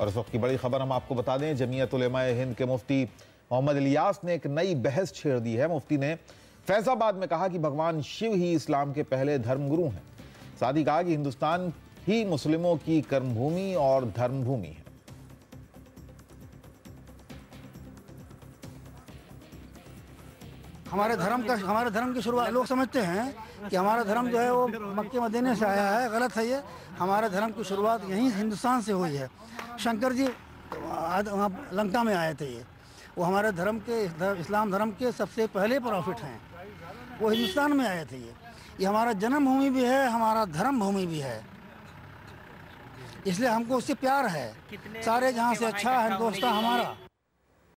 और इस वक्त की बड़ी खबर हम आपको बता दें, जमीयत हिंद के मुफ्ती मोहम्मद इलियास ने एक नई बहस छेड़ दी है। मुफ्ती ने फैजाबाद में कहा कि भगवान शिव ही इस्लाम के पहले धर्मगुरु हैं। साथ ही कहा कि हिंदुस्तान ही मुस्लिमों की कर्मभूमि और धर्मभूमि है। हमारे धर्म का हमारे धर्म की शुरुआत लोग समझते हैं कि हमारा धर्म जो है वो मक्के मदीने से आया है गलत है ये। हमारे धर्म की शुरुआत यहीं हिंदुस्तान से हुई है। शंकर जी लंका में आए थे ये। वो हमारे धर्म के धर- इस्लाम धर्म के सबसे पहले प्रॉफिट हैं। वो हिंदुस्तान में आए थे ये। ये हमारा जन्मभूमि भी है हमारा धर्म भूमि भी है। इसलिए हमको उससे प्यार है। सारे जहाँ से अच्छा है हिंदुस्तान हमारा।